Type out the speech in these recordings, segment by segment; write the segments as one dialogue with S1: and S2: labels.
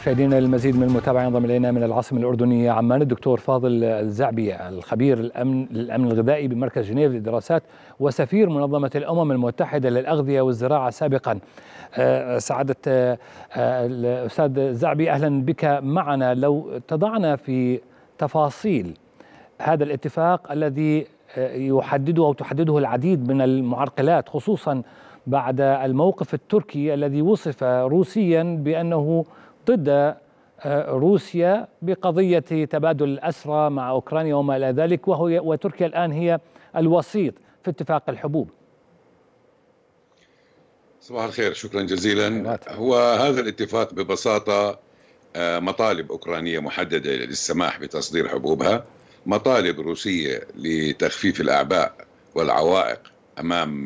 S1: مشاهدينا المزيد من المتابعة ينضم إلينا من العاصمة الأردنية عمان الدكتور فاضل الزعبي الخبير الأمن للامن الغذائي بمركز جنيف للدراسات وسفير منظمة الأمم المتحدة للأغذية والزراعة سابقا. سعادة الأستاذ الزعبي أهلا بك معنا لو تضعنا في تفاصيل هذا الاتفاق الذي يحدده أو تحدده العديد من المعرقلات خصوصا بعد الموقف التركي الذي وصف روسيا بأنه ضد روسيا بقضية تبادل الأسرى مع أوكرانيا وما إلى ذلك وهو وتركيا الآن هي الوسيط في اتفاق الحبوب.
S2: صباح الخير شكرا جزيلا هو هذا الاتفاق ببساطة مطالب أوكرانية محددة للسماح بتصدير حبوبها مطالب روسية لتخفيف الأعباء والعوائق أمام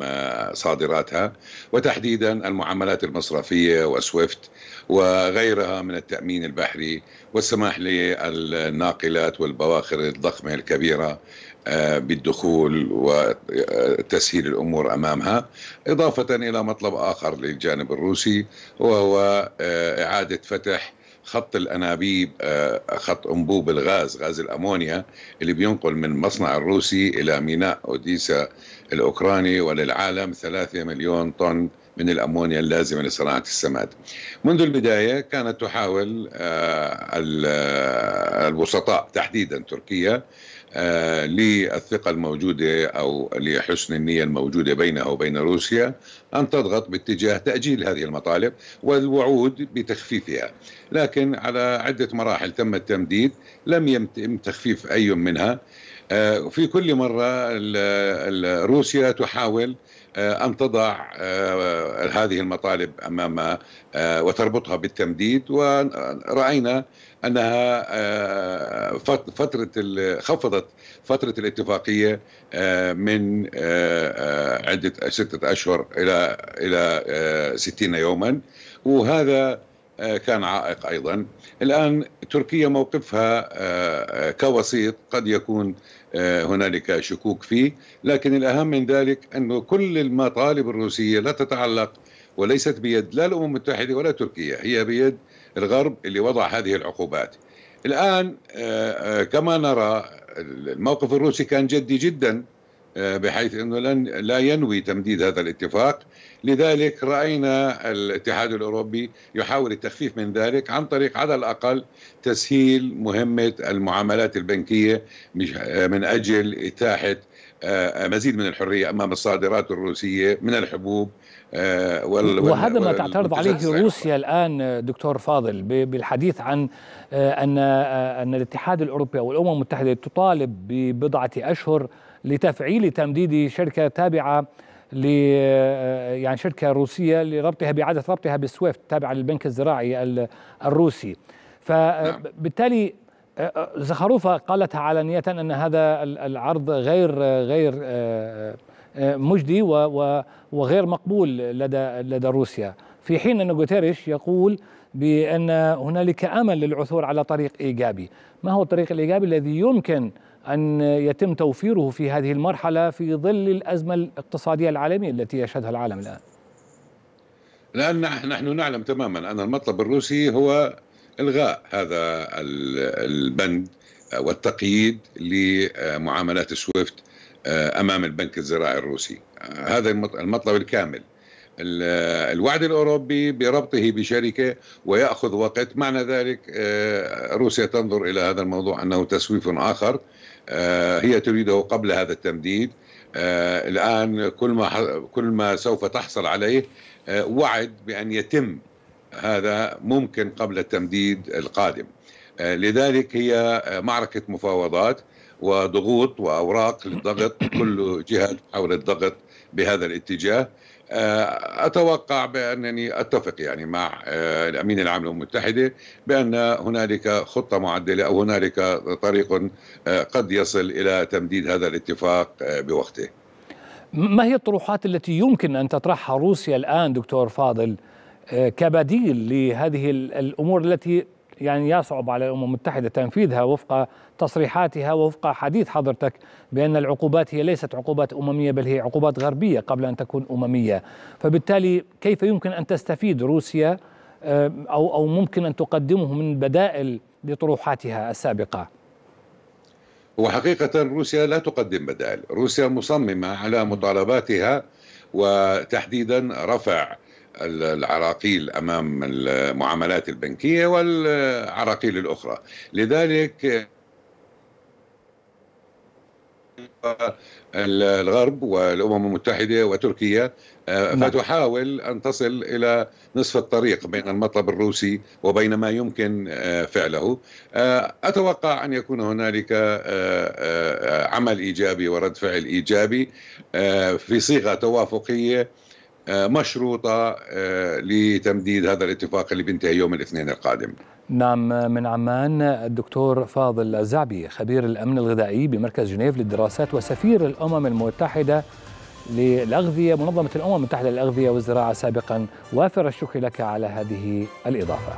S2: صادراتها وتحديدا المعاملات المصرفية وسويفت وغيرها من التأمين البحري والسماح للناقلات والبواخر الضخمة الكبيرة بالدخول وتسهيل الأمور أمامها إضافة إلى مطلب آخر للجانب الروسي وهو إعادة فتح خط الأنابيب خط أنبوب الغاز غاز الأمونيا اللي بينقل من مصنع الروسي إلى ميناء أوديسا الأوكراني وللعالم ثلاثة مليون طن من الأمونيا اللازمة لصناعة السماد. منذ البداية كانت تحاول الوسطاء تحديدا تركيا للثقة الموجودة أو لحسن النية الموجودة بينها وبين روسيا أن تضغط باتجاه تأجيل هذه المطالب والوعود بتخفيفها. لكن على عدة مراحل تم التمديد لم يتم تخفيف أي منها. في كل مرة روسيا تحاول أن تضع هذه المطالب أمام وتربطها بالتمديد. ورأينا أنها فترة خفضت فترة الاتفاقية من عدة ستة أشهر إلى إلى ستين يوما. وهذا كان عائق أيضا. الآن تركيا موقفها كوسيط قد يكون هنالك شكوك فيه. لكن الأهم من ذلك أنه كل المطالب الروسية لا تتعلق وليست بيد لا الأمم المتحدة ولا تركيا هي بيد الغرب اللي وضع هذه العقوبات. الآن كما نرى الموقف الروسي كان جدي جدا. بحيث إنه لن لا ينوي تمديد هذا الاتفاق. لذلك رأينا الاتحاد الأوروبي يحاول التخفيف من ذلك عن طريق على الأقل تسهيل مهمة المعاملات البنكية من أجل إتاحة مزيد من الحرية أمام الصادرات الروسية من الحبوب
S1: وهذا ما تعترض عليه روسيا الآن دكتور فاضل بالحديث عن أن أن الاتحاد الأوروبي أو الأمم المتحدة تطالب ببضعة أشهر لتفعيل تمديد شركة تابعة ل يعني شركة روسية لربطها باعاده ربطها بالسويفت تابعة للبنك الزراعي الروسي. فبالتالي زخروفا قالتها علانيه أن هذا العرض غير غير مجدي وغير مقبول لدى لدى روسيا. في حين أن غوتيريش يقول بأن هنالك أمل للعثور على طريق إيجابي. ما هو الطريق الإيجابي الذي يمكن أن يتم توفيره في هذه المرحلة في ظل الأزمة الاقتصادية العالمية التي يشهدها العالم الآن.
S2: لأن نحن نعلم تماما أن المطلب الروسي هو إلغاء هذا البند والتقييد لمعاملات سويفت أمام البنك الزراعي الروسي. هذا المطلب الكامل. الوعد الأوروبي بربطه بشركة ويأخذ وقت. معنى ذلك روسيا تنظر إلى هذا الموضوع أنه تسويف آخر هي تريده قبل هذا التمديد. الآن كل ما كل ما سوف تحصل عليه وعد بأن يتم هذا ممكن قبل التمديد القادم. لذلك هي معركة مفاوضات وضغوط وأوراق للضغط. كل جهة تحاول الضغط بهذا الاتجاه. أتوقع بأنني أتفق يعني مع الأمين العام للامم المتحده بأن هنالك خطة معدلة أو هنالك طريق قد يصل إلى تمديد هذا الاتفاق بوقته.
S1: ما هي الطروحات التي يمكن أن تطرحها روسيا الآن دكتور فاضل كبديل لهذه الأمور التي يعني يصعب على الأمم المتحدة تنفيذها وفق تصريحاتها ووفق حديث حضرتك بأن العقوبات هي ليست عقوبات أممية بل هي عقوبات غربية قبل أن تكون أممية، فبالتالي كيف يمكن أن تستفيد روسيا أو أو ممكن أن تقدمه من بدائل لطروحاتها السابقة؟
S2: وحقيقة روسيا لا تقدم بدائل. روسيا مصممة على مطالباتها وتحديدا رفع العراقيل أمام المعاملات البنكية والعراقيل الأخرى لذلك الغرب والأمم المتحدة وتركيا آه، نعم. فتحاول أن تصل إلى نصف الطريق بين المطلب الروسي وبين ما يمكن آه، فعله آه، أتوقع أن يكون هنالك عمل إيجابي ورد فعل إيجابي في صيغة توافقية مشروطة لتمديد هذا الاتفاق اللي بينتهي يوم الاثنين القادم.
S1: نعم من عمان الدكتور فاضل الزعبي خبير الأمن الغذائي بمركز جنيف للدراسات وسفير الأمم المتحدة للأغذية منظمة الأمم المتحدة للأغذية والزراعة سابقا. وافر الشكر لك على هذه الإضافة.